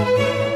Música